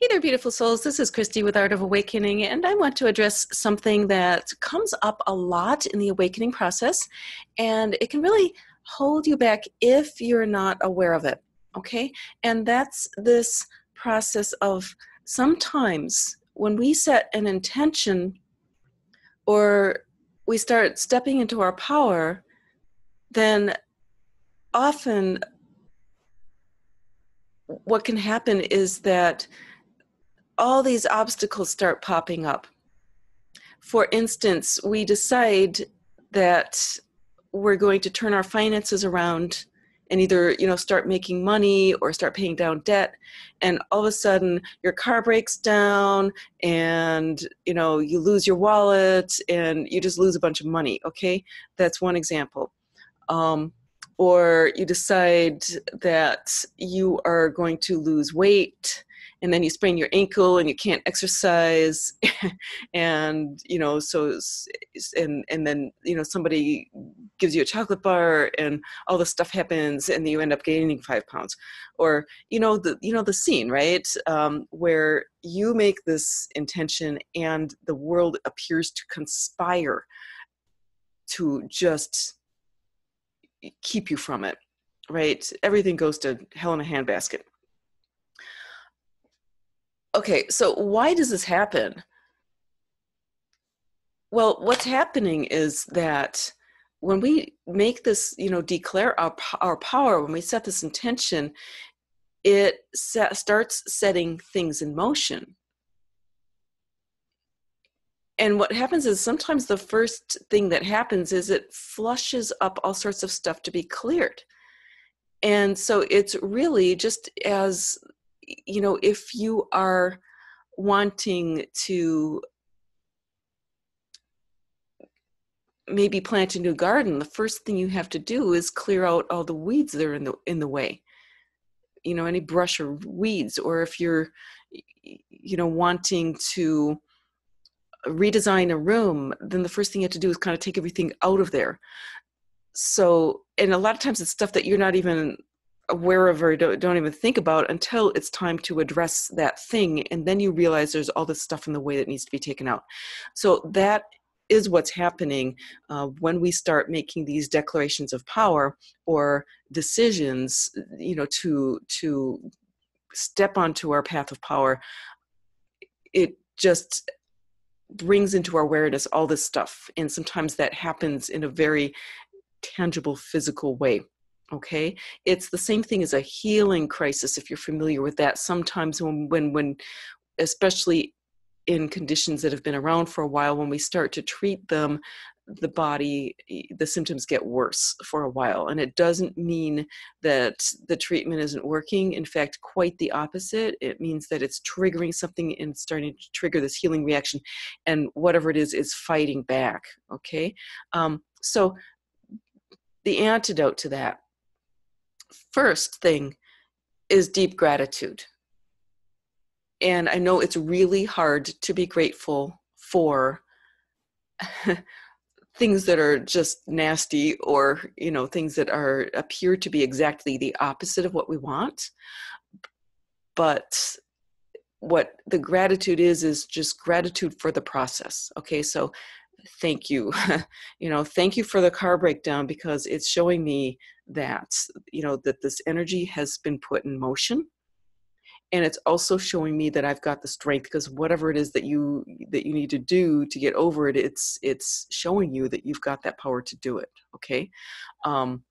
Hey there, beautiful souls. This is Christy with Art of Awakening, and I want to address something that comes up a lot in the awakening process, and it can really hold you back if you're not aware of it. Okay? And that's this process of sometimes when we set an intention or we start stepping into our power, then often what can happen is that all these obstacles start popping up. For instance, we decide that we're going to turn our finances around and either you know start making money or start paying down debt and all of a sudden your car breaks down and you know you lose your wallet and you just lose a bunch of money okay that's one example um, or you decide that you are going to lose weight and then you sprain your ankle and you can't exercise and you know so and and then you know somebody gives you a chocolate bar and all this stuff happens and you end up gaining five pounds. Or you know the you know the scene right? Um, where you make this intention and the world appears to conspire to just keep you from it right? Everything goes to hell in a handbasket okay, so why does this happen? Well, what's happening is that when we make this, you know, declare our, our power, when we set this intention, it set, starts setting things in motion. And what happens is sometimes the first thing that happens is it flushes up all sorts of stuff to be cleared. And so it's really just as you know, if you are wanting to maybe plant a new garden, the first thing you have to do is clear out all the weeds that are in the in the way. You know, any brush or weeds, or if you're, you know, wanting to redesign a room, then the first thing you have to do is kind of take everything out of there. So, and a lot of times it's stuff that you're not even aware of or don't, don't even think about until it's time to address that thing and then you realize there's all this stuff in the way that needs to be taken out. So that is what's happening uh, when we start making these declarations of power or decisions you know to to step onto our path of power it just brings into our awareness all this stuff and sometimes that happens in a very tangible physical way okay? It's the same thing as a healing crisis if you're familiar with that. Sometimes when when when especially in conditions that have been around for a while when we start to treat them the body the symptoms get worse for a while. And it doesn't mean that the treatment isn't working. In fact quite the opposite. It means that it's triggering something and starting to trigger this healing reaction and whatever it is is fighting back okay? Um, so the antidote to that first thing is deep gratitude. And I know it's really hard to be grateful for things that are just nasty or you know things that are appear to be exactly the opposite of what we want but what the gratitude is is just gratitude for the process okay so thank you. You know thank you for the car breakdown because it's showing me that you know that this energy has been put in motion. And it's also showing me that i've got the strength because whatever it is that you that you need to do to get over it it's it's showing you that you've got that power to do it okay? Um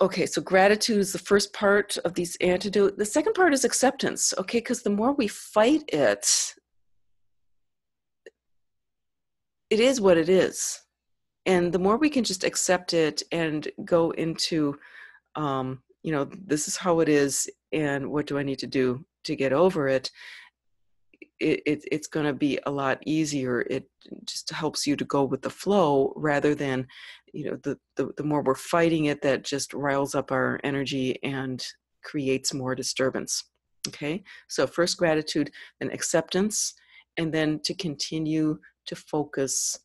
okay so gratitude is the first part of these antidote. The second part is acceptance okay? Because the more we fight it it is what it is. And the more we can just accept it and go into um, you know this is how it is and what do i need to do to get over it it, it it's going to be a lot easier. It just helps you to go with the flow rather than you know the, the the more we're fighting it that just riles up our energy and creates more disturbance. Okay? So first gratitude then acceptance and then to continue to focus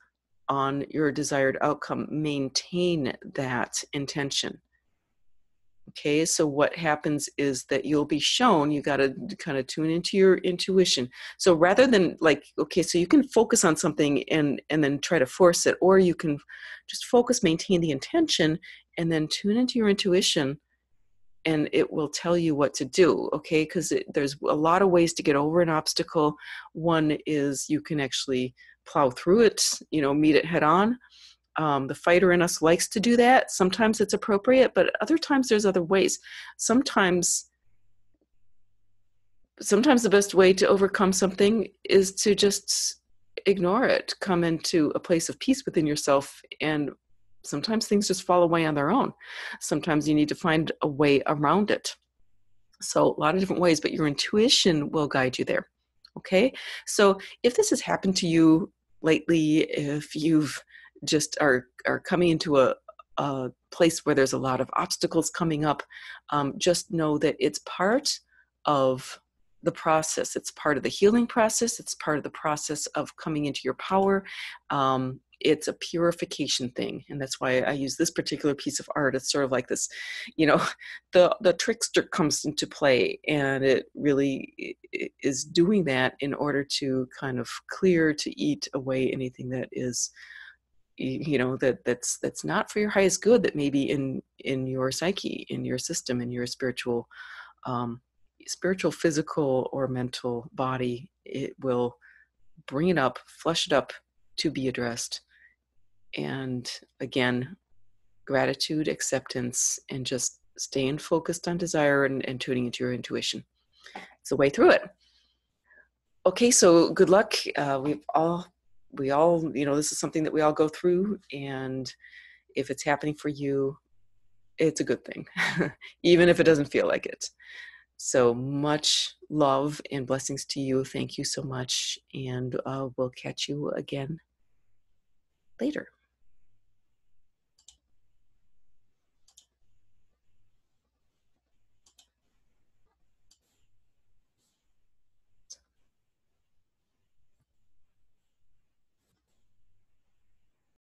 on your desired outcome, maintain that intention. Okay, so what happens is that you'll be shown, you got to kind of tune into your intuition. So rather than like, okay, so you can focus on something and and then try to force it, or you can just focus, maintain the intention, and then tune into your intuition and it will tell you what to do okay? Because there's a lot of ways to get over an obstacle. One is you can actually plow through it you know meet it head on. Um, the fighter in us likes to do that. Sometimes it's appropriate but other times there's other ways. Sometimes sometimes the best way to overcome something is to just ignore it. Come into a place of peace within yourself and Sometimes things just fall away on their own. Sometimes you need to find a way around it. So, a lot of different ways, but your intuition will guide you there. Okay? So, if this has happened to you lately, if you've just are are coming into a, a place where there's a lot of obstacles coming up, um, just know that it's part of the process. It's part of the healing process. It's part of the process of coming into your power. Um, it's a purification thing and that's why i use this particular piece of art. It's sort of like this you know the the trickster comes into play and it really is doing that in order to kind of clear to eat away anything that is you know that that's that's not for your highest good that may be in in your psyche in your system in your spiritual um spiritual physical or mental body. It will bring it up flush it up to be addressed and again gratitude acceptance and just staying focused on desire and, and tuning into your intuition. It's the way through it. Okay so good luck. Uh, we've all we all you know this is something that we all go through and if it's happening for you it's a good thing even if it doesn't feel like it. So much love and blessings to you. Thank you so much and uh, we'll catch you again later